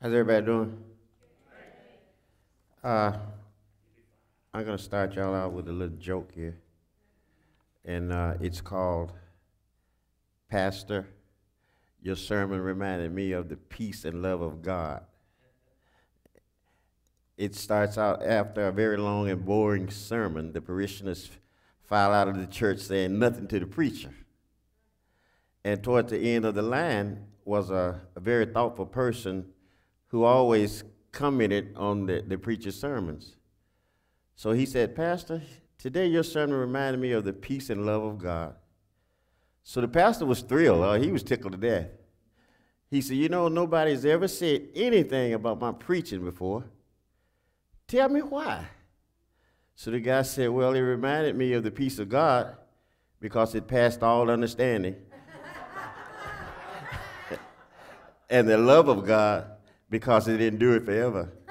How's everybody doing? Uh, I'm going to start y'all out with a little joke here. And uh, it's called Pastor, your sermon reminded me of the peace and love of God. It starts out after a very long and boring sermon. The parishioners file out of the church saying nothing to the preacher. And toward the end of the line was a, a very thoughtful person who always commented on the, the preacher's sermons. So he said, Pastor, today your sermon reminded me of the peace and love of God. So the pastor was thrilled. Uh, he was tickled to death. He said, You know, nobody's ever said anything about my preaching before. Tell me why. So the guy said, Well, it reminded me of the peace of God because it passed all understanding. and the love of God because they didn't do it forever.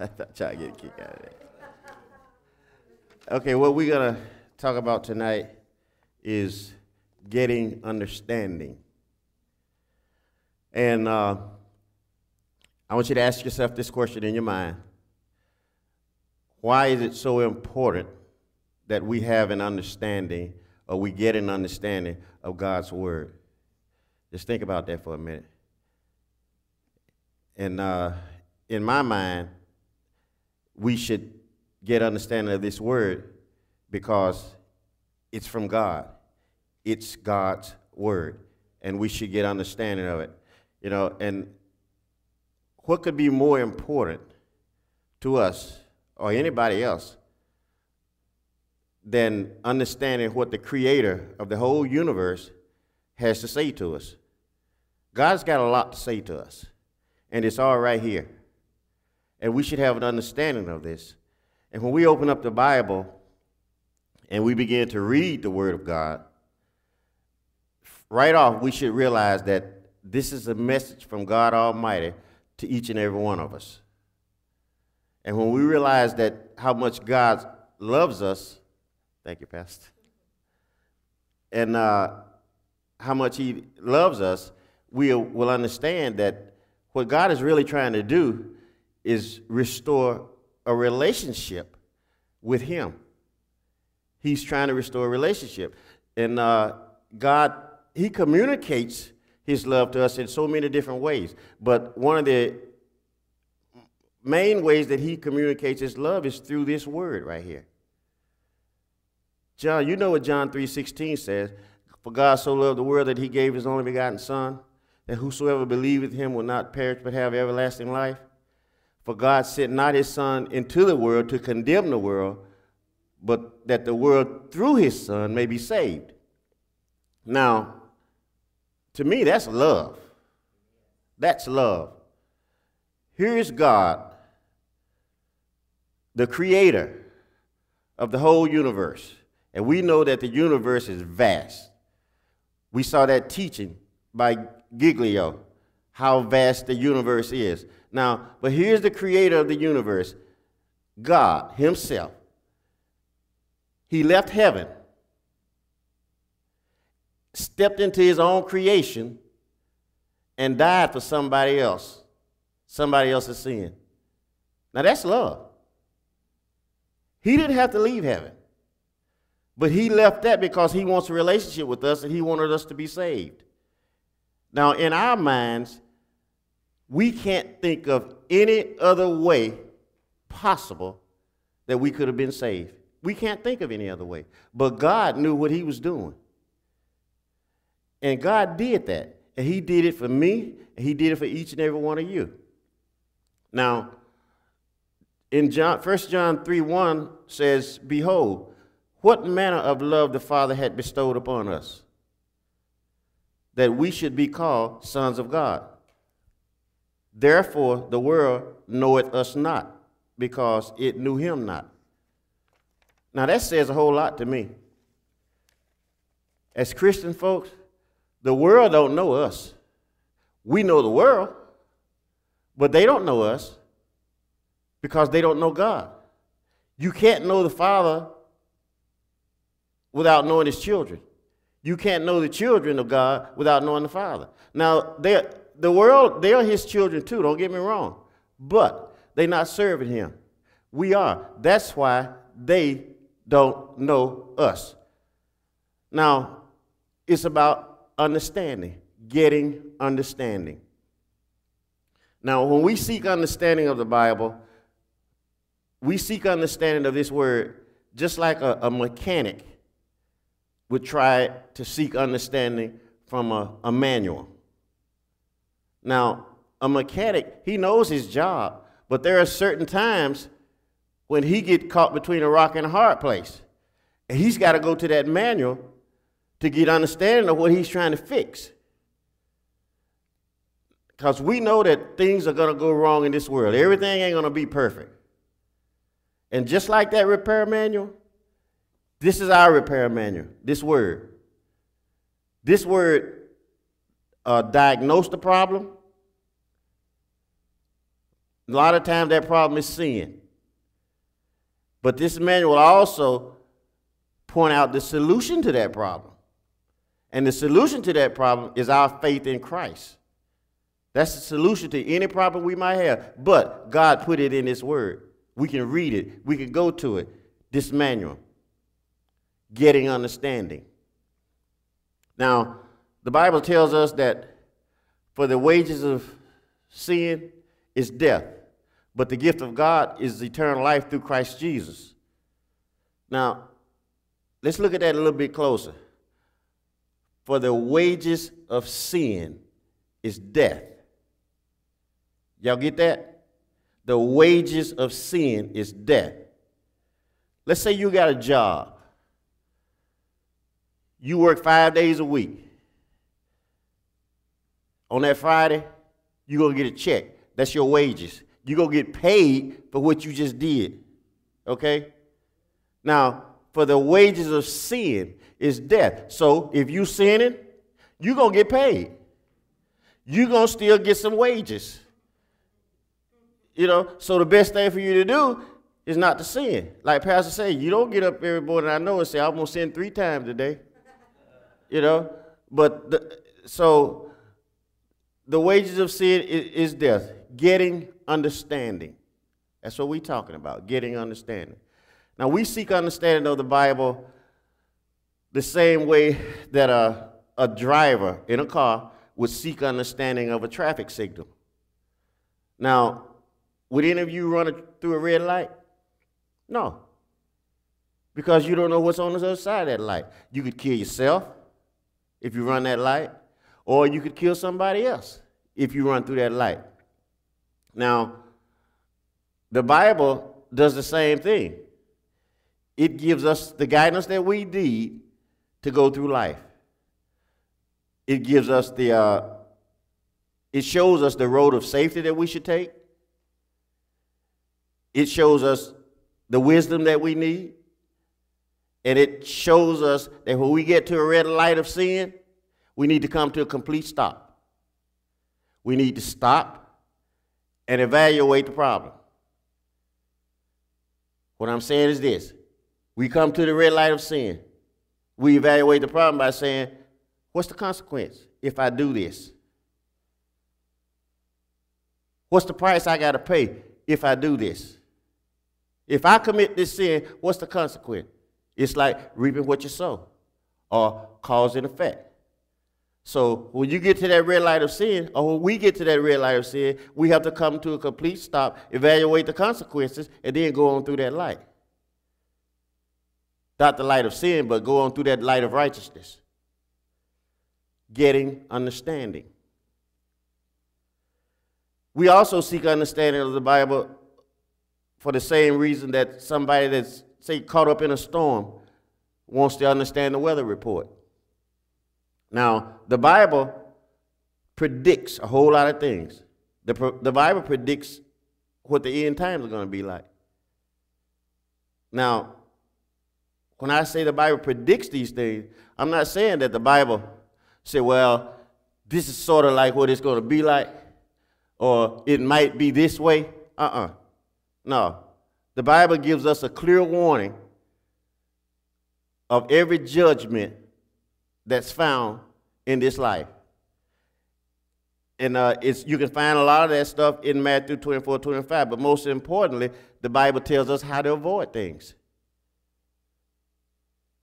I thought y'all get a kick out of that. Okay, what we're going to talk about tonight is getting understanding. And uh, I want you to ask yourself this question in your mind Why is it so important that we have an understanding or we get an understanding of God's Word? Just think about that for a minute. And uh, in my mind, we should get understanding of this word because it's from God. It's God's word, and we should get understanding of it. You know, and what could be more important to us or anybody else than understanding what the creator of the whole universe has to say to us? God's got a lot to say to us and it's all right here. And we should have an understanding of this. And when we open up the Bible and we begin to read the Word of God, right off we should realize that this is a message from God Almighty to each and every one of us. And when we realize that how much God loves us, thank you, Pastor, and uh, how much He loves us, we will understand that what God is really trying to do is restore a relationship with Him. He's trying to restore a relationship. And uh, God, He communicates His love to us in so many different ways. But one of the main ways that He communicates His love is through this word right here. John, you know what John 3:16 says, "For God so loved the world that he gave his only begotten son, that whosoever believeth him will not perish but have everlasting life? For God sent not his Son into the world to condemn the world, but that the world through his Son may be saved. Now, to me, that's love. That's love. Here is God, the creator of the whole universe. And we know that the universe is vast. We saw that teaching by Giglio, how vast the universe is. Now, but here's the creator of the universe God Himself. He left heaven, stepped into His own creation, and died for somebody else, somebody else's sin. Now, that's love. He didn't have to leave heaven. But he left that because he wants a relationship with us and he wanted us to be saved. Now, in our minds, we can't think of any other way possible that we could have been saved. We can't think of any other way. But God knew what He was doing. And God did that. And He did it for me, and He did it for each and every one of you. Now, in John, 1 John 3 1 says, Behold, what manner of love the Father had bestowed upon us that we should be called sons of God. Therefore, the world knoweth us not, because it knew him not. Now, that says a whole lot to me. As Christian folks, the world don't know us. We know the world, but they don't know us because they don't know God. You can't know the Father without knowing his children. You can't know the children of God without knowing the Father. Now, the world, they are his children too, don't get me wrong. But they're not serving him. We are. That's why they don't know us. Now, it's about understanding, getting understanding. Now, when we seek understanding of the Bible, we seek understanding of this word just like a, a mechanic would try to seek understanding from a, a manual. Now, a mechanic, he knows his job, but there are certain times when he get caught between a rock and a hard place. And he's got to go to that manual to get understanding of what he's trying to fix. Because we know that things are going to go wrong in this world. Everything ain't going to be perfect. And just like that repair manual, this is our repair manual, this word. This word uh, diagnosed the problem. A lot of times that problem is sin. But this manual also point out the solution to that problem. And the solution to that problem is our faith in Christ. That's the solution to any problem we might have. But God put it in His Word. We can read it, we can go to it. This manual, getting understanding. Now, the Bible tells us that for the wages of sin is death, but the gift of God is eternal life through Christ Jesus. Now, let's look at that a little bit closer. For the wages of sin is death. Y'all get that? The wages of sin is death. Let's say you got a job. You work five days a week. On that Friday, you're going to get a check. That's your wages you're going to get paid for what you just did. Okay? Now, for the wages of sin is death. So if you sinning, you're going to get paid. You're going to still get some wages. You know, so the best thing for you to do is not to sin. Like Pastor said, you don't get up every morning, I know, and say, I'm going to sin three times today. You know? But the, so the wages of sin is, is death. Getting understanding. That's what we're talking about, getting understanding. Now, we seek understanding of the Bible the same way that a, a driver in a car would seek understanding of a traffic signal. Now, would any of you run through a red light? No. Because you don't know what's on the other side of that light. You could kill yourself if you run that light, or you could kill somebody else if you run through that light. Now, the Bible does the same thing. It gives us the guidance that we need to go through life. It gives us the, uh, it shows us the road of safety that we should take. It shows us the wisdom that we need. And it shows us that when we get to a red light of sin, we need to come to a complete stop. We need to stop and evaluate the problem. What I'm saying is this we come to the red light of sin. We evaluate the problem by saying, What's the consequence if I do this? What's the price I got to pay if I do this? If I commit this sin, what's the consequence? It's like reaping what you sow or cause and effect. So when you get to that red light of sin, or when we get to that red light of sin, we have to come to a complete stop, evaluate the consequences, and then go on through that light. Not the light of sin, but go on through that light of righteousness. Getting understanding. We also seek understanding of the Bible for the same reason that somebody that's, say, caught up in a storm wants to understand the weather report. Now, the Bible predicts a whole lot of things. The, the Bible predicts what the end times are going to be like. Now, when I say the Bible predicts these things, I'm not saying that the Bible say, well, this is sort of like what it's going to be like, or it might be this way. Uh-uh. No. The Bible gives us a clear warning of every judgment that's found in this life. And uh, it's, you can find a lot of that stuff in Matthew 24, 25. But most importantly, the Bible tells us how to avoid things.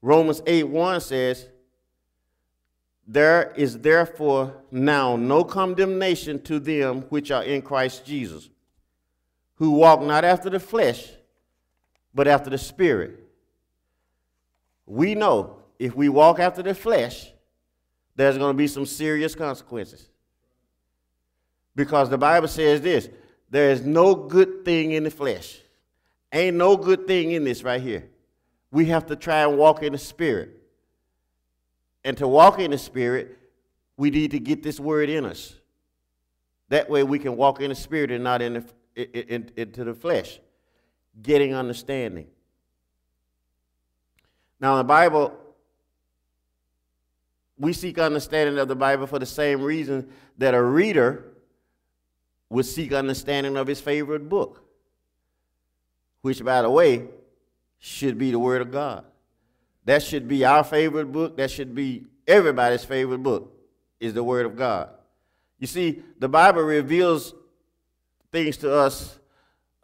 Romans 8, 1 says, There is therefore now no condemnation to them which are in Christ Jesus, who walk not after the flesh, but after the Spirit. We know if we walk after the flesh, there's going to be some serious consequences. Because the Bible says this there is no good thing in the flesh. Ain't no good thing in this right here. We have to try and walk in the Spirit. And to walk in the Spirit, we need to get this word in us. That way we can walk in the Spirit and not in the, in, in, into the flesh, getting understanding. Now, in the Bible we seek understanding of the Bible for the same reason that a reader would seek understanding of his favorite book, which, by the way, should be the Word of God. That should be our favorite book. That should be everybody's favorite book, is the Word of God. You see, the Bible reveals things to us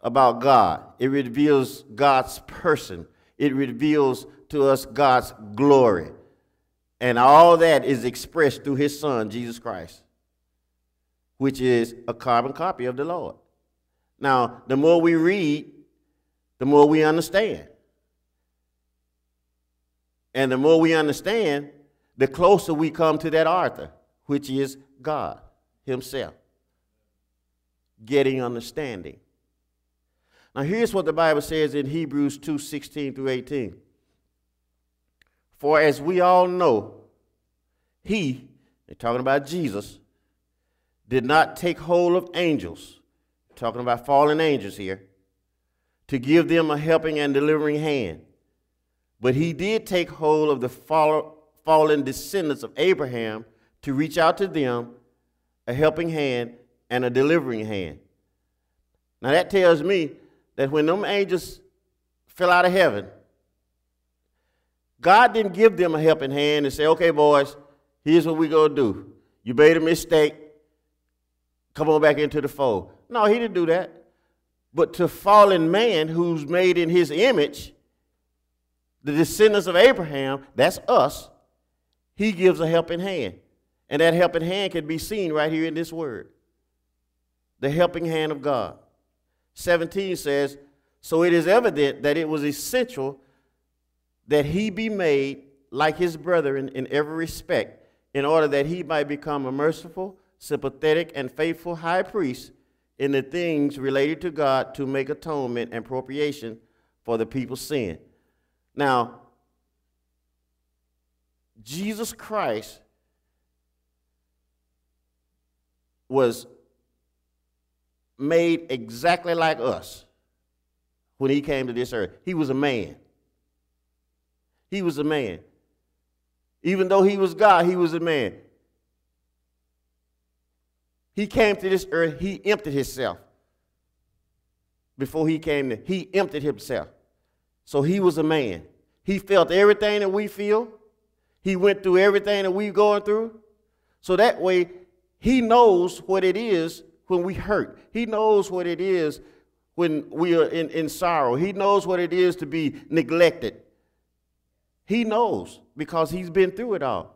about God, it reveals God's person, it reveals to us God's glory. And all that is expressed through his son, Jesus Christ, which is a carbon copy of the Lord. Now, the more we read, the more we understand. And the more we understand, the closer we come to that author, which is God Himself. Getting understanding. Now, here's what the Bible says in Hebrews 2 16 through 18. For as we all know, he, they're talking about Jesus, did not take hold of angels, talking about fallen angels here, to give them a helping and delivering hand. But he did take hold of the fallen descendants of Abraham to reach out to them a helping hand and a delivering hand. Now that tells me that when them angels fell out of heaven, God didn't give them a helping hand and say, okay, boys, here's what we're going to do. You made a mistake. Come on back into the fold. No, he didn't do that. But to fallen man who's made in his image, the descendants of Abraham, that's us, he gives a helping hand. And that helping hand can be seen right here in this word. The helping hand of God. 17 says, So it is evident that it was essential that he be made like his brethren in every respect, in order that he might become a merciful, sympathetic, and faithful high priest in the things related to God to make atonement and propitiation for the people's sin. Now, Jesus Christ was made exactly like us when he came to this earth. He was a man. He was a man. Even though he was God, he was a man. He came to this earth, he emptied himself. Before he came to, he emptied himself. So he was a man. He felt everything that we feel. He went through everything that we're going through. So that way, he knows what it is when we hurt. He knows what it is when we are in, in sorrow. He knows what it is to be neglected. He knows because he's been through it all.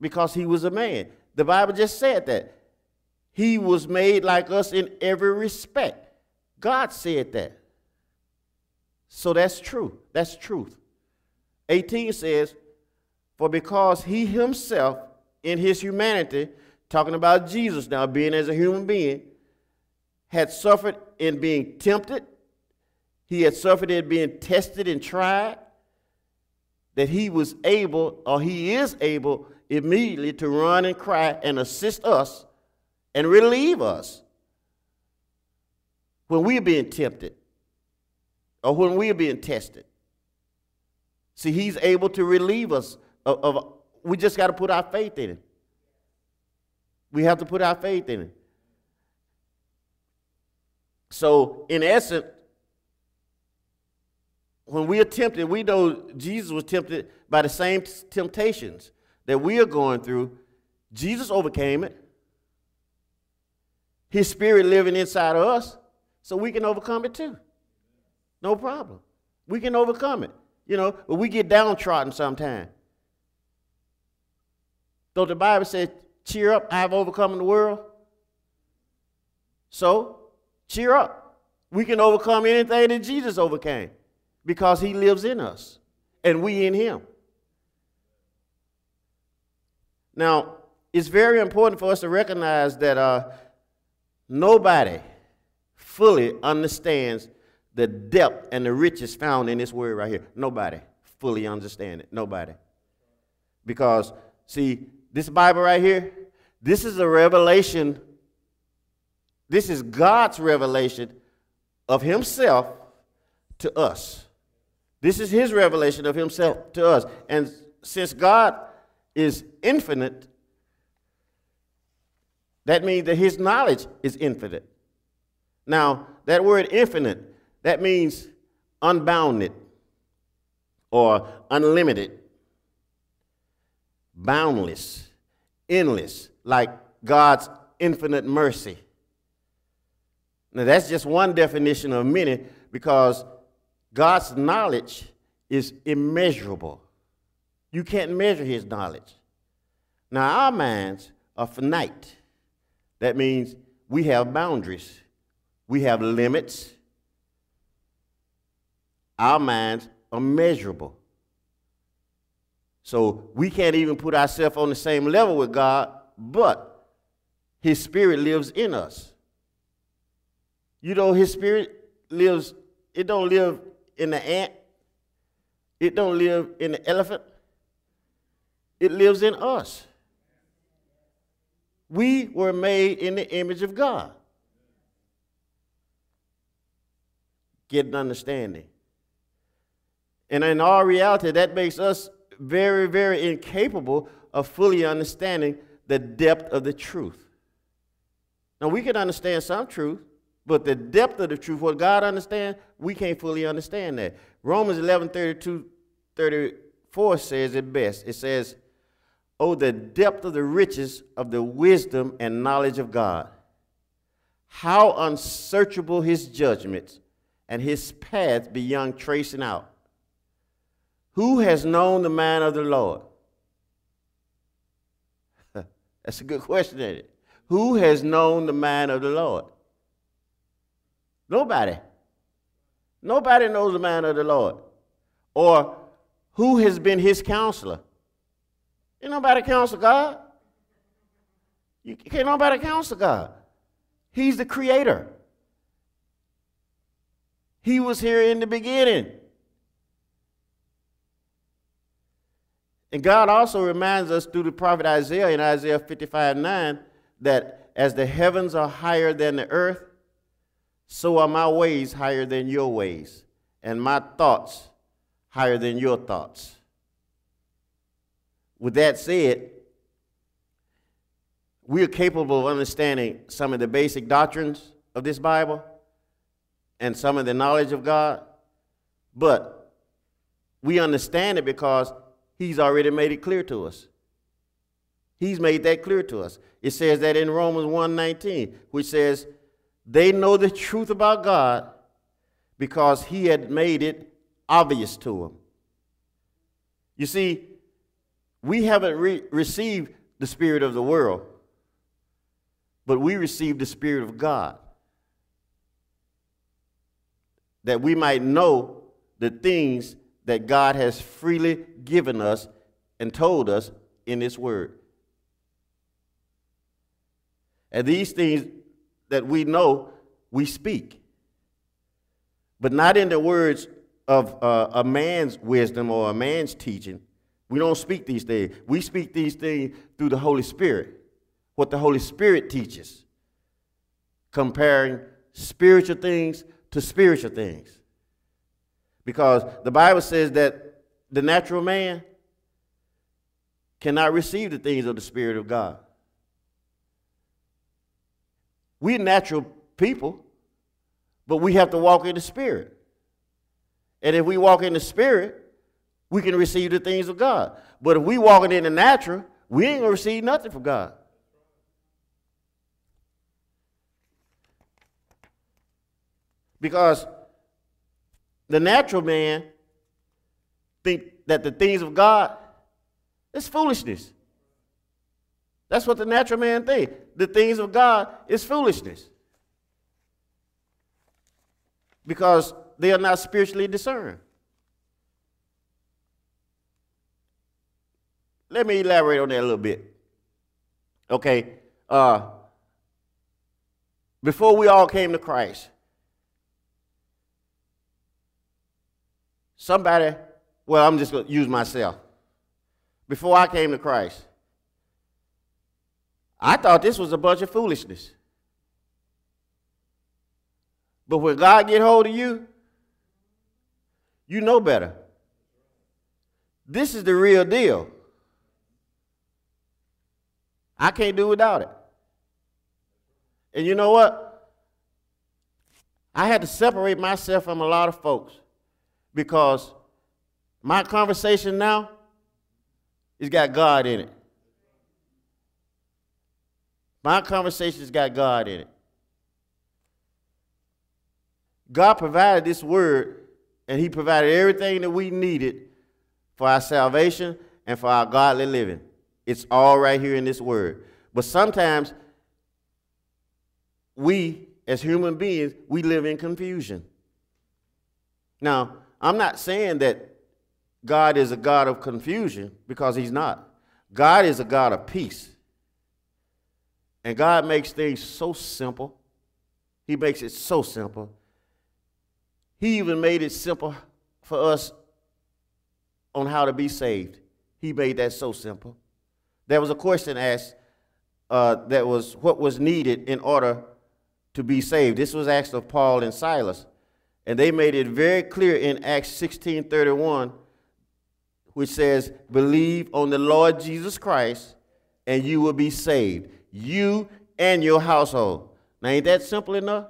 Because he was a man. The Bible just said that. He was made like us in every respect. God said that. So that's true. That's truth. 18 says, For because he himself in his humanity, talking about Jesus now being as a human being, had suffered in being tempted, he had suffered in being tested and tried, that he was able, or he is able, immediately to run and cry and assist us and relieve us when we're being tempted or when we're being tested. See, he's able to relieve us of, of we just got to put our faith in him. We have to put our faith in it. So, in essence, when we are tempted, we know Jesus was tempted by the same temptations that we are going through. Jesus overcame it. His spirit living inside of us so we can overcome it too. No problem. We can overcome it. You know, but we get downtrodden sometimes. Though the Bible says, cheer up, I have overcome the world. So, cheer up. We can overcome anything that Jesus overcame because he lives in us and we in him. Now, it's very important for us to recognize that uh, nobody fully understands the depth and the riches found in this word right here. Nobody fully understands it. Nobody. Because, see, this Bible right here, this is a revelation. This is God's revelation of Himself to us. This is His revelation of Himself to us. And since God is infinite, that means that His knowledge is infinite. Now, that word infinite that means unbounded or unlimited, boundless, endless, like God's infinite mercy. Now, that's just one definition of many because God's knowledge is immeasurable. You can't measure his knowledge. Now, our minds are finite. That means we have boundaries, we have limits, our minds are measurable. So we can't even put ourselves on the same level with God, but His Spirit lives in us. You know, His Spirit lives, it don't live in the ant, it don't live in the elephant, it lives in us. We were made in the image of God. Get an understanding. And in our reality, that makes us very, very incapable of fully understanding the depth of the truth. Now, we can understand some truth, but the depth of the truth, what God understands, we can't fully understand that. Romans 11 32, 34 says it best. It says, Oh, the depth of the riches of the wisdom and knowledge of God. How unsearchable his judgments and his paths beyond tracing out. Who has known the man of the Lord? That's a good question, it? Who has known the man of the Lord? Nobody. Nobody knows the man of the Lord. Or who has been his counselor? Ain't nobody counsel God. You can't nobody counsel God. He's the creator. He was here in the beginning. And God also reminds us through the prophet Isaiah in Isaiah 55 9 that as the heavens are higher than the earth, so are my ways higher than your ways, and my thoughts higher than your thoughts. With that said, we are capable of understanding some of the basic doctrines of this Bible and some of the knowledge of God, but we understand it because He's already made it clear to us. He's made that clear to us. It says that in Romans 1:19, which says, "They know the truth about God because he had made it obvious to them." You see, we haven't re received the spirit of the world, but we received the spirit of God. That we might know the things that God has freely given us and told us in His Word. And these things that we know, we speak. But not in the words of uh, a man's wisdom or a man's teaching. We don't speak these things. We speak these things through the Holy Spirit, what the Holy Spirit teaches, comparing spiritual things to spiritual things. Because the Bible says that the natural man cannot receive the things of the Spirit of God. We're natural people, but we have to walk in the Spirit. And if we walk in the Spirit, we can receive the things of God. But if we walking in the natural, we ain't gonna receive nothing from God. Because the natural man think that the things of God is foolishness. That's what the natural man thinks. The things of God is foolishness. Because they are not spiritually discerned. Let me elaborate on that a little bit. Okay. Uh, before we all came to Christ, somebody, well, I'm just going to use myself. Before I came to Christ, I thought this was a bunch of foolishness. But when God get hold of you, you know better. This is the real deal. I can't do without it. And you know what? I had to separate myself from a lot of folks because my conversation now has got God in it. My conversation's got God in it. God provided this word, and He provided everything that we needed for our salvation and for our godly living. It's all right here in this word. But sometimes we, as human beings, we live in confusion. Now, I'm not saying that God is a God of confusion because He's not. God is a God of peace. And God makes things so simple. He makes it so simple. He even made it simple for us on how to be saved. He made that so simple. There was a question asked uh, that was what was needed in order to be saved. This was asked of Paul and Silas. And they made it very clear in Acts 16:31, which says, Believe on the Lord Jesus Christ, and you will be saved you and your household. Now, ain't that simple enough?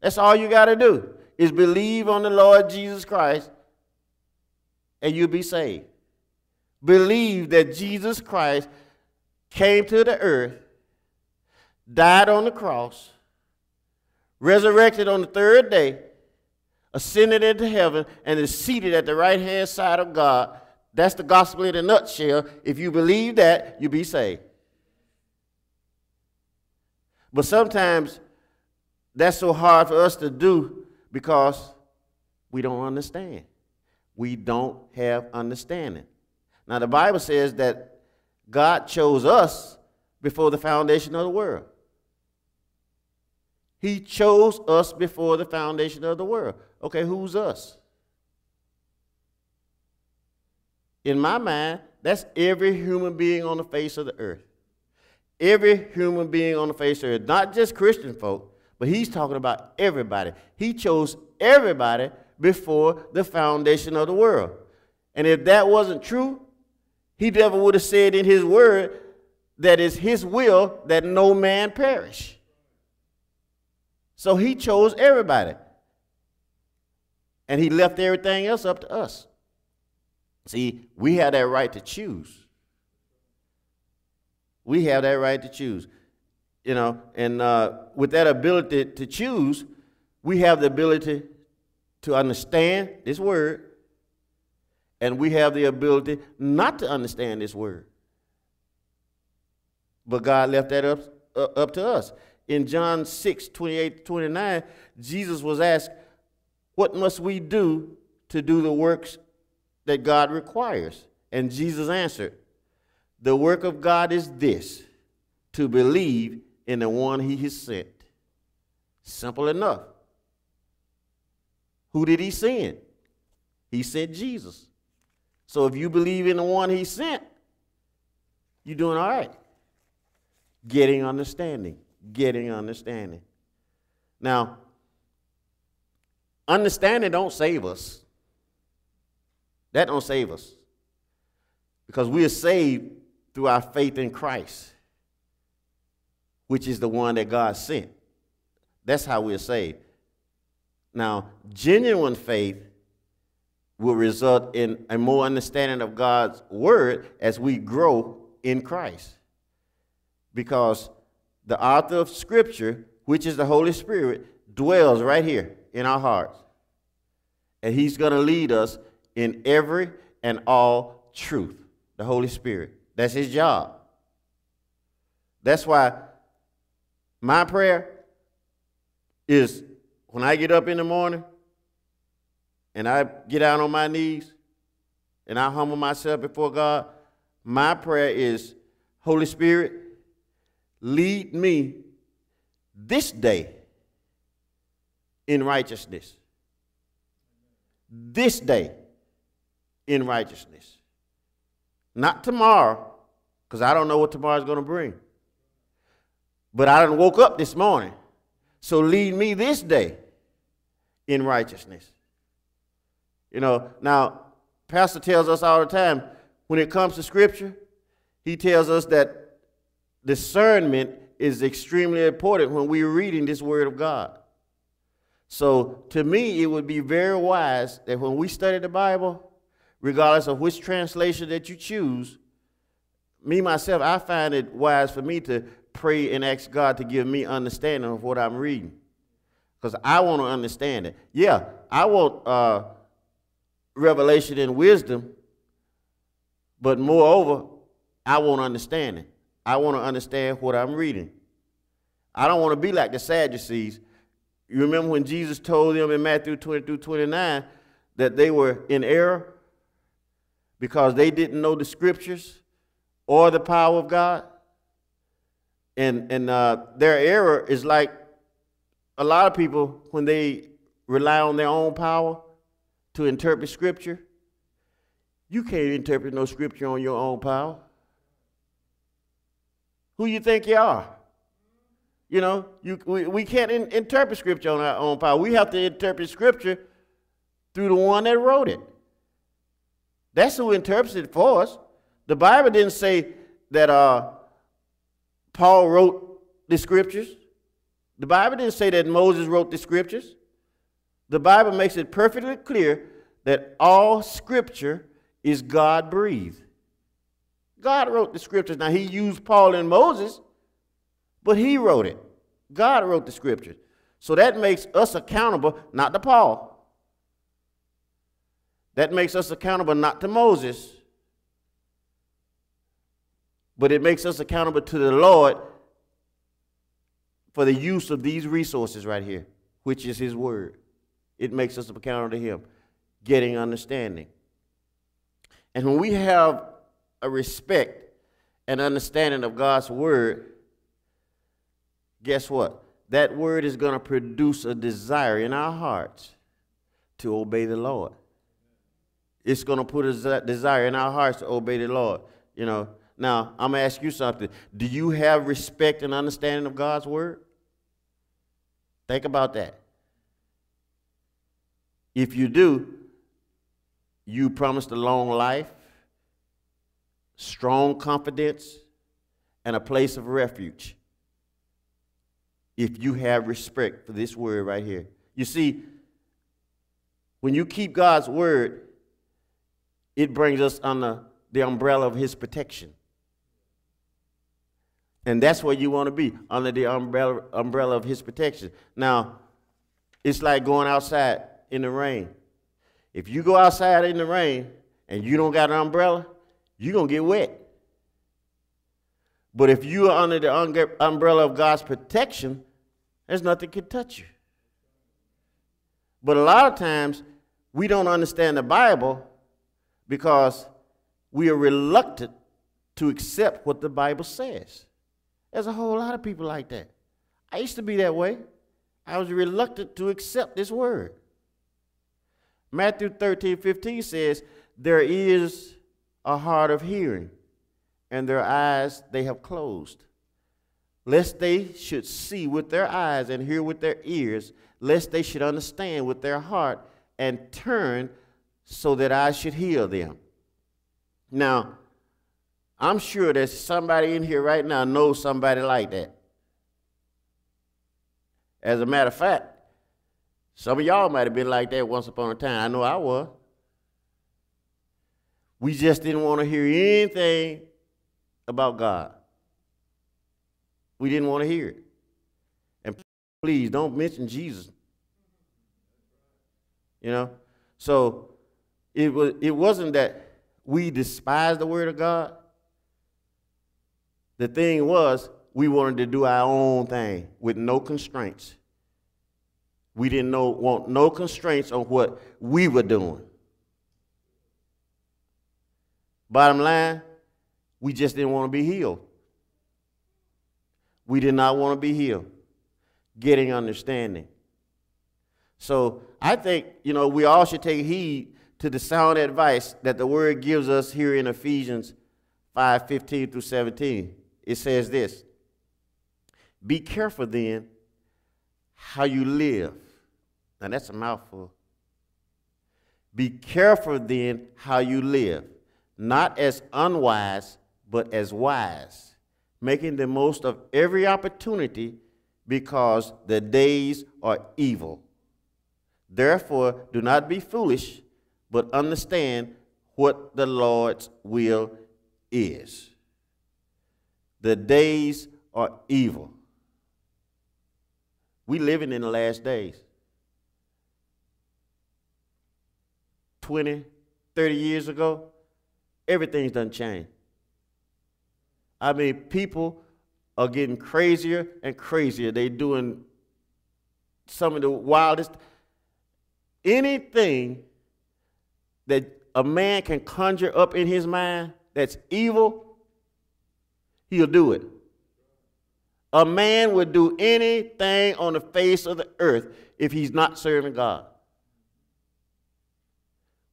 That's all you got to do is believe on the Lord Jesus Christ and you'll be saved. Believe that Jesus Christ came to the earth, died on the cross, resurrected on the third day, ascended into heaven, and is seated at the right hand side of God. That's the gospel in a nutshell. If you believe that, you'll be saved. But sometimes that's so hard for us to do because we don't understand. We don't have understanding. Now, the Bible says that God chose us before the foundation of the world. He chose us before the foundation of the world. Okay, who's us? In my mind, that's every human being on the face of the earth every human being on the face of the earth, not just Christian folk, but he's talking about everybody. He chose everybody before the foundation of the world. And if that wasn't true, he never would have said in his word that it's his will that no man perish. So he chose everybody. And he left everything else up to us. See, we have that right to choose. We have that right to choose. You know, and uh, with that ability to choose, we have the ability to understand this word, and we have the ability not to understand this word. But God left that up, uh, up to us. In John 6 28 29, Jesus was asked, What must we do to do the works that God requires? And Jesus answered, the work of God is this to believe in the one he has sent. Simple enough. Who did he send? He sent Jesus. So if you believe in the one he sent, you're doing all right. Getting understanding. Getting understanding. Now, understanding don't save us. That don't save us. Because we are saved through our faith in Christ, which is the one that God sent. That's how we're saved. Now, genuine faith will result in a more understanding of God's word as we grow in Christ. Because the author of Scripture, which is the Holy Spirit, dwells right here in our hearts. And he's going to lead us in every and all truth. The Holy Spirit. That's his job. That's why my prayer is when I get up in the morning and I get out on my knees and I humble myself before God, my prayer is Holy Spirit, lead me this day in righteousness. This day in righteousness. Not tomorrow, because I don't know what tomorrow's going to bring. But I done woke up this morning. So lead me this day in righteousness. You know, now, Pastor tells us all the time when it comes to Scripture, he tells us that discernment is extremely important when we're reading this Word of God. So, to me, it would be very wise that when we study the Bible, regardless of which translation that you choose, me, myself, I find it wise for me to pray and ask God to give me understanding of what I'm reading. Because I want to understand it. Yeah, I want uh, revelation and wisdom, but moreover, I want understanding. I want to understand what I'm reading. I don't want to be like the Sadducees. You remember when Jesus told them in Matthew 20 through 29 that they were in error because they didn't know the scriptures or the power of God? And, and uh, their error is like a lot of people when they rely on their own power to interpret scripture. You can't interpret no scripture on your own power. Who you think you are? You know, you, we, we can't in, interpret scripture on our own power. We have to interpret scripture through the one that wrote it. That's who interprets it for us. The Bible didn't say that uh, Paul wrote the scriptures. The Bible didn't say that Moses wrote the scriptures. The Bible makes it perfectly clear that all scripture is God breathed. God wrote the scriptures. Now, he used Paul and Moses, but he wrote it. God wrote the scriptures. So that makes us accountable, not to Paul. That makes us accountable not to Moses, but it makes us accountable to the Lord for the use of these resources right here, which is His Word. It makes us accountable to Him, getting understanding. And when we have a respect and understanding of God's Word, guess what? That Word is going to produce a desire in our hearts to obey the Lord. It's going to put a desire in our hearts to obey the Lord. You know, now, I'm going to ask you something. Do you have respect and understanding of God's word? Think about that. If you do, you promised a long life, strong confidence, and a place of refuge. If you have respect for this word right here. You see, when you keep God's word, it brings us under the umbrella of his protection. And that's where you want to be, under the umbrella, umbrella of his protection. Now, it's like going outside in the rain. If you go outside in the rain and you don't got an umbrella, you're going to get wet. But if you are under the umbrella of God's protection, there's nothing can touch you. But a lot of times, we don't understand the Bible because we are reluctant to accept what the Bible says. There's a whole lot of people like that. I used to be that way. I was reluctant to accept this word. Matthew 13, 15 says, There is a heart of hearing, and their eyes they have closed. Lest they should see with their eyes and hear with their ears, lest they should understand with their heart and turn so that I should heal them. Now, I'm sure that somebody in here right now knows somebody like that. As a matter of fact, some of y'all might have been like that once upon a time. I know I was. We just didn't want to hear anything about God. We didn't want to hear it. And please don't mention Jesus. You know? So it was it wasn't that we despised the word of God. The thing was, we wanted to do our own thing with no constraints. We didn't know, want no constraints on what we were doing. Bottom line, we just didn't want to be healed. We did not want to be healed. Getting understanding. So I think, you know, we all should take heed to the sound advice that the word gives us here in Ephesians 5 15 through 17. It says this Be careful then how you live. Now that's a mouthful. Be careful then how you live, not as unwise, but as wise, making the most of every opportunity because the days are evil. Therefore, do not be foolish, but understand what the Lord's will is. The days are evil. We living in the last days. 20, 30 years ago, everything's done changed. I mean, people are getting crazier and crazier. They're doing some of the wildest. Anything that a man can conjure up in his mind that's evil, he'll do it. A man would do anything on the face of the earth if he's not serving God.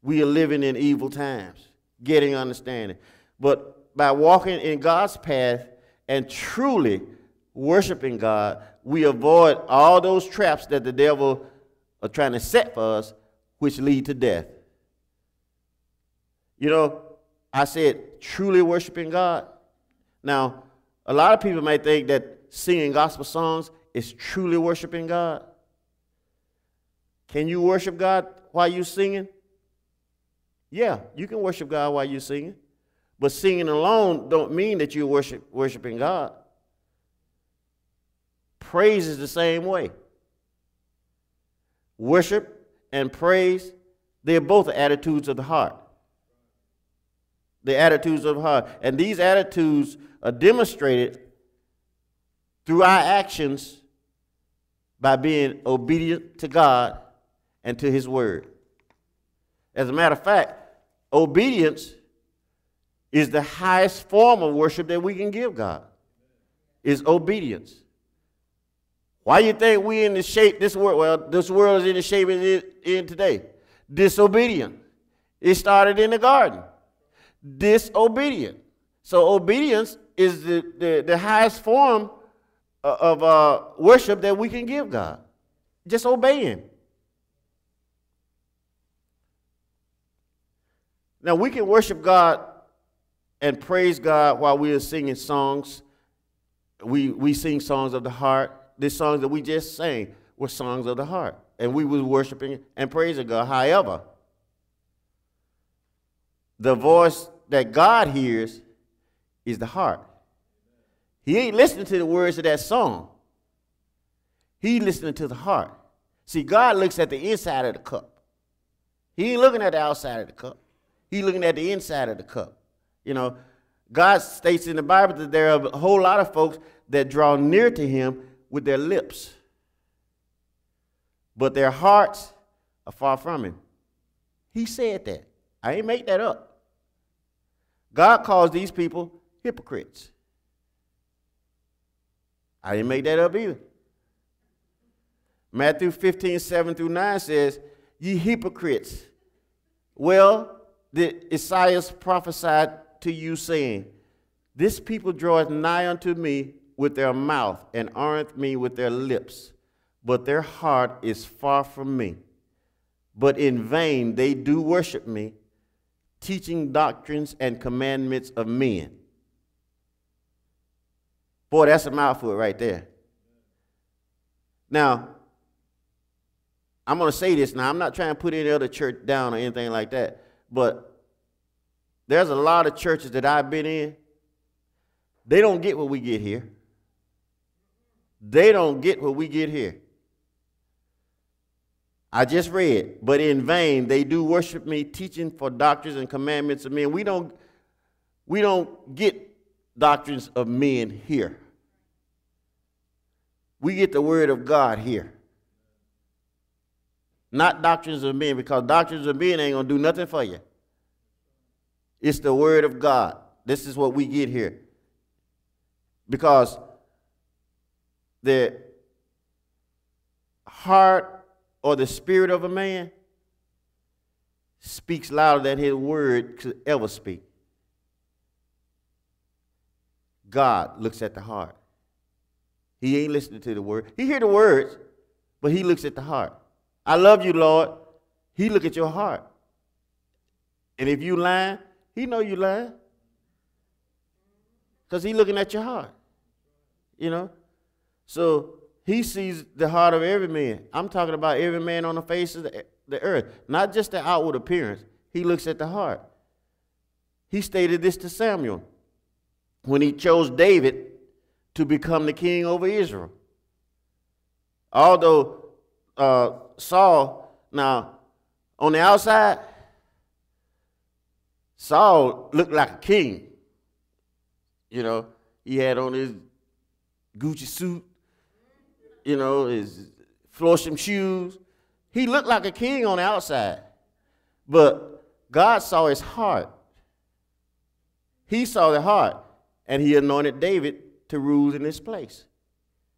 We are living in evil times, getting understanding. But by walking in God's path and truly worshiping God, we avoid all those traps that the devil are trying to set for us, which lead to death. You know, I said truly worshiping God. Now, a lot of people may think that singing gospel songs is truly worshiping God. Can you worship God while you're singing? Yeah, you can worship God while you're singing. But singing alone don't mean that you're worship, worshiping God. Praise is the same way. Worship and praise, they're both attitudes of the heart. The attitudes of the heart. And these attitudes are demonstrated through our actions by being obedient to God and to His Word. As a matter of fact, obedience is the highest form of worship that we can give God. Is obedience. Why you think we in the shape this world? Well, this world is in the shape it is in today. Disobedient. It started in the garden. Disobedient. So obedience is the, the, the highest form of uh, worship that we can give God. Just obey Him. Now we can worship God and praise God while we are singing songs. We, we sing songs of the heart. The songs that we just sang were songs of the heart. And we were worshiping and praising God. However, the voice that God hears is the heart. He ain't listening to the words of that song. He listening to the heart. See, God looks at the inside of the cup. He ain't looking at the outside of the cup. He looking at the inside of the cup. You know, God states in the Bible that there are a whole lot of folks that draw near to him with their lips, but their hearts are far from him. He said that. I ain't make that up. God calls these people hypocrites. I didn't make that up either. Matthew 15, 7 through 9 says, Ye hypocrites. Well, the Isaiah prophesied to you, saying, This people draweth nigh unto me with their mouth, and honoreth me with their lips, but their heart is far from me. But in vain they do worship me, teaching doctrines and commandments of men. Boy, that's a mouthful right there. Now, I'm going to say this now. I'm not trying to put any other church down or anything like that, but there's a lot of churches that I've been in, they don't get what we get here. They don't get what we get here. I just read, but in vain they do worship me, teaching for doctrines and commandments of men. We don't, we don't get doctrines of men here. We get the word of God here. Not doctrines of men, because doctrines of men ain't gonna do nothing for you. It's the word of God. This is what we get here. Because the heart or the spirit of a man speaks louder than his word could ever speak. God looks at the heart. He ain't listening to the word. He hear the words, but he looks at the heart. I love you, Lord. He look at your heart. And if you lying, he know you lying. Because he looking at your heart. You know? So he sees the heart of every man. I'm talking about every man on the face of the, the earth, not just the outward appearance. He looks at the heart. He stated this to Samuel when he chose David to become the king over Israel. Although uh, Saul, now on the outside, Saul looked like a king. You know, he had on his Gucci suit, you know, his Florsheim shoes. He looked like a king on the outside. But God saw his heart. He saw the heart, and he anointed David to rule in his place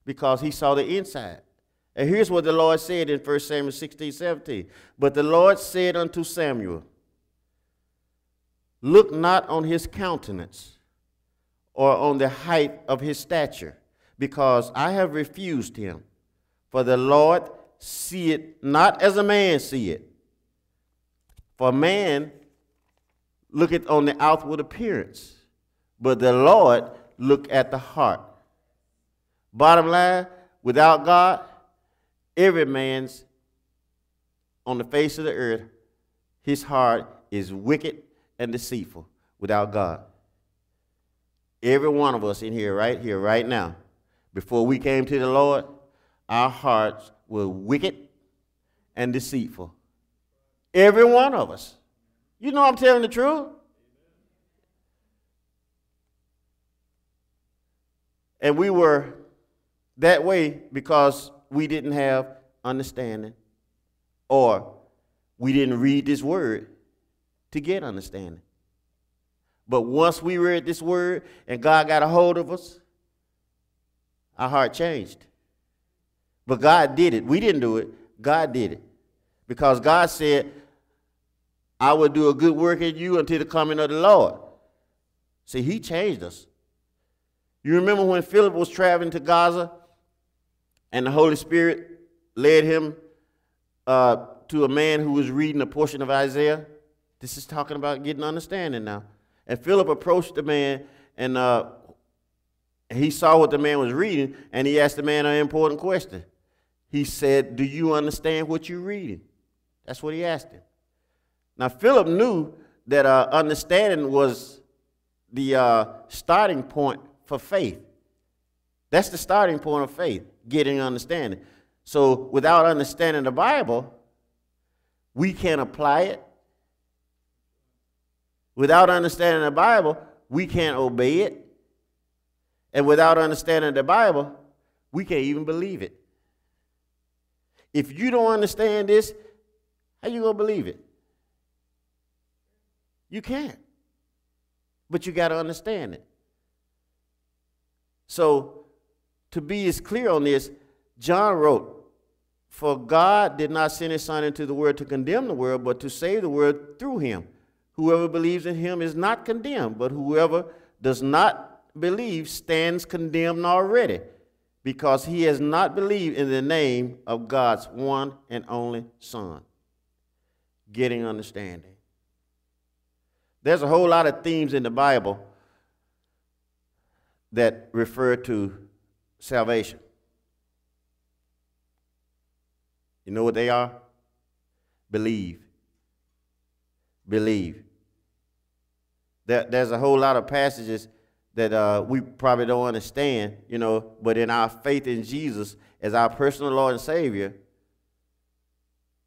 because he saw the inside. And here's what the Lord said in 1 Samuel 16, 17. But the Lord said unto Samuel, Look not on his countenance or on the height of his stature, because I have refused him. For the Lord see it not as a man see it. For man looketh on the outward appearance, but the Lord look at the heart. Bottom line, without God, every man's on the face of the earth, his heart is wicked and deceitful without God. Every one of us in here, right here, right now, before we came to the Lord, our hearts were wicked and deceitful. Every one of us. You know I'm telling the truth. And we were that way because we didn't have understanding or we didn't read this word to get understanding. But once we read this word and God got a hold of us, our heart changed. But God did it. We didn't do it. God did it. Because God said, I will do a good work in you until the coming of the Lord. See, He changed us. You remember when Philip was traveling to Gaza and the Holy Spirit led him uh, to a man who was reading a portion of Isaiah? This is talking about getting understanding now. And Philip approached the man and uh, he saw what the man was reading and he asked the man an important question. He said, Do you understand what you're reading? That's what he asked him. Now, Philip knew that uh, understanding was the uh, starting point for faith. That's the starting point of faith, getting understanding. So without understanding the Bible, we can't apply it. Without understanding the Bible, we can't obey it. And without understanding the Bible, we can't even believe it. If you don't understand this, how you going to believe it? You can't. But you got to understand it. So, to be as clear on this, John wrote, For God did not send his Son into the world to condemn the world, but to save the world through him. Whoever believes in him is not condemned, but whoever does not believe stands condemned already, because he has not believed in the name of God's one and only Son. Getting understanding. There's a whole lot of themes in the Bible that refer to salvation. You know what they are? Believe. Believe. There, there's a whole lot of passages that uh, we probably don't understand, you know, but in our faith in Jesus as our personal Lord and Savior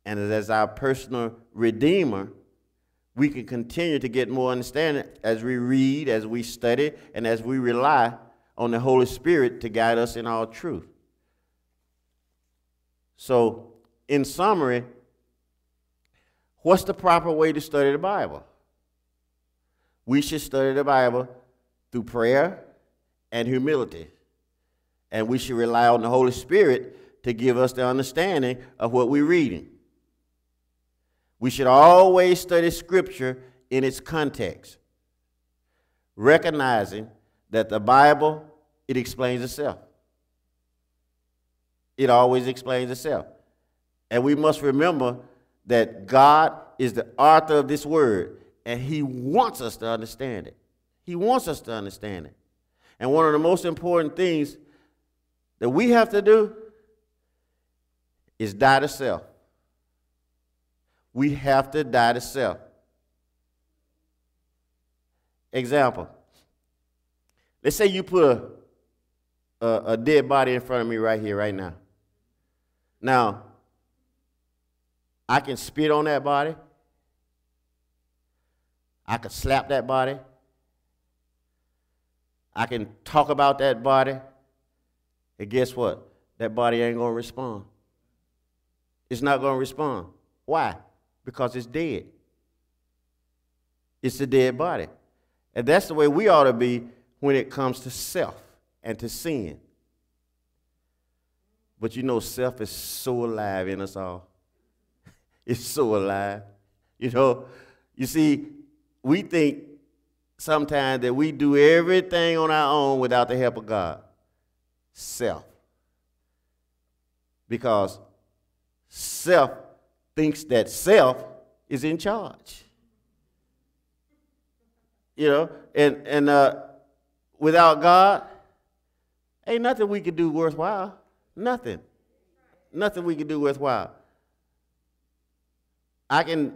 and as our personal Redeemer, we can continue to get more understanding as we read, as we study, and as we rely on the Holy Spirit to guide us in all truth. So, in summary, what's the proper way to study the Bible? We should study the Bible through prayer and humility. And we should rely on the Holy Spirit to give us the understanding of what we're reading. We should always study Scripture in its context, recognizing that the Bible, it explains itself. It always explains itself. And we must remember that God is the author of this word, and He wants us to understand it. He wants us to understand it. And one of the most important things that we have to do is die to self. We have to die to self. Example. Let's say you put a, a, a, dead body in front of me right here, right now. Now, I can spit on that body. I can slap that body. I can talk about that body. And guess what? That body ain't going to respond. It's not going to respond. Why? Because it's dead. It's a dead body. And that's the way we ought to be when it comes to self and to sin. But you know, self is so alive in us all. It's so alive. You know, you see, we think sometimes that we do everything on our own without the help of God. Self. Because self thinks that self is in charge. You know, and, and uh, without God, ain't nothing we can do worthwhile. Nothing. Nothing we can do worthwhile. I can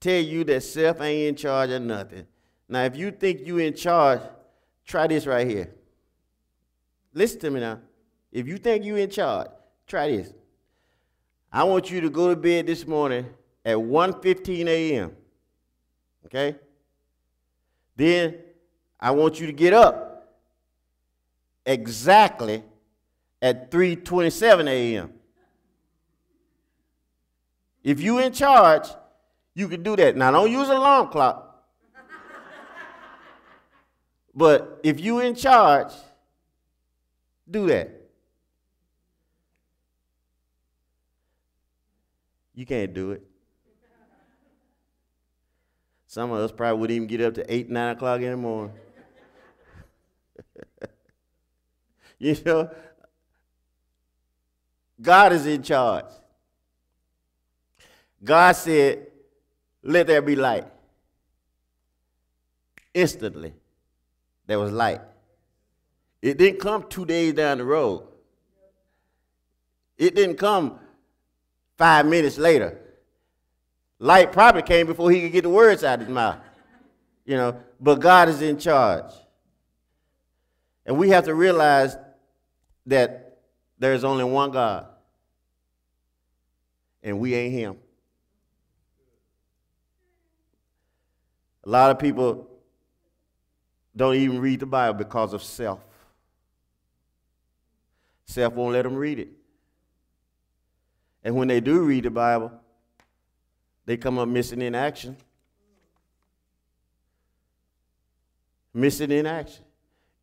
tell you that self ain't in charge of nothing. Now, if you think you in charge, try this right here. Listen to me now. If you think you in charge, try this. I want you to go to bed this morning at 1:15 a.m. Okay? Then I want you to get up exactly at 3:27 a.m. If you in charge, you can do that. Now don't use an alarm clock. But if you in charge, do that. You can't do it. Some of us probably wouldn't even get up to 8, 9 o'clock in the morning. you know, God is in charge. God said, Let there be light. Instantly there was light. It didn't come two days down the road. It didn't come five minutes later. Light probably came before he could get the words out of his mouth. You know, but God is in charge. And we have to realize that there's only one God. And we ain't him. A lot of people don't even read the Bible because of self. Self won't let them read it. And when they do read the Bible, they come up missing in action. Missing in action.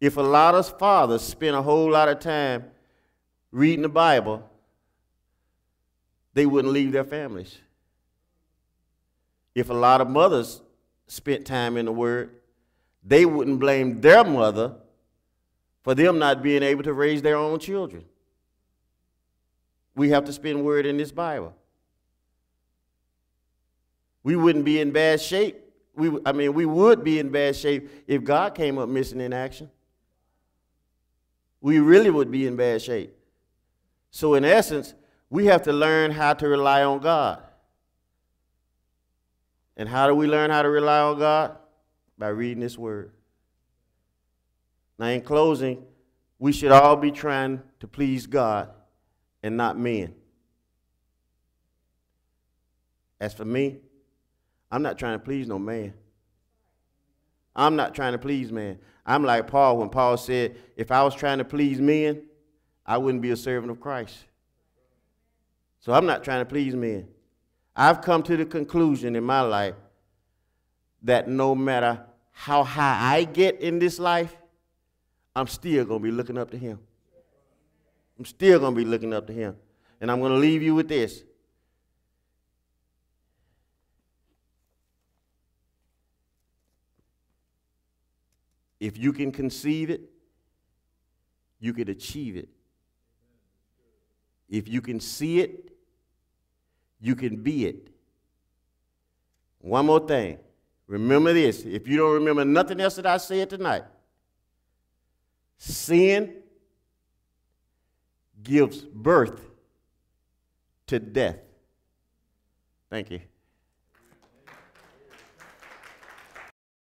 If a lot of fathers spent a whole lot of time reading the Bible, they wouldn't leave their families. If a lot of mothers spent time in the Word, they wouldn't blame their mother for them not being able to raise their own children. We have to spend word in this Bible. We wouldn't be in bad shape. We, I mean, we would be in bad shape if God came up missing in action. We really would be in bad shape. So, in essence, we have to learn how to rely on God. And how do we learn how to rely on God? by reading this word. Now, in closing, we should all be trying to please God and not men. As for me, I'm not trying to please no man. I'm not trying to please man. I'm like Paul when Paul said, if I was trying to please men, I wouldn't be a servant of Christ. So I'm not trying to please men. I've come to the conclusion in my life that no matter how high I get in this life, I'm still going to be looking up to Him. I'm still going to be looking up to Him. And I'm going to leave you with this. If you can conceive it, you can achieve it. If you can see it, you can be it. One more thing. Remember this. If you don't remember nothing else that I said tonight, sin gives birth to death. Thank you.